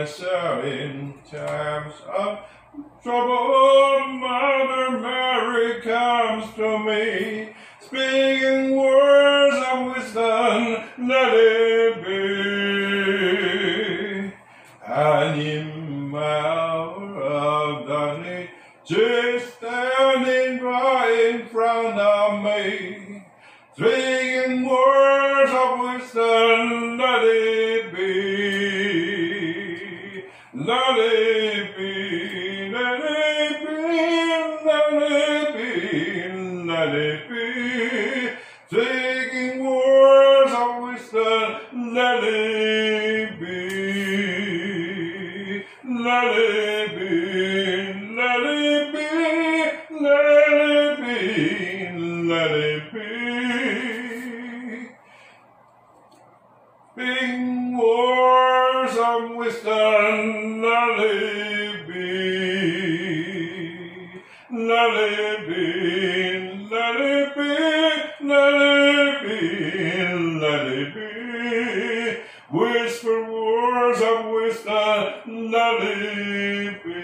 In times of trouble, Mother Mary comes to me, speaking words of wisdom, let it be. And in my hour of darkness, she's standing right in front of me, speaking Taking words of let it be, let it be, let it be, let it be, let it be. Being whom we stand, lily let lily be, lily be, lily be, lily be. Whisper words of wisdom, lily be.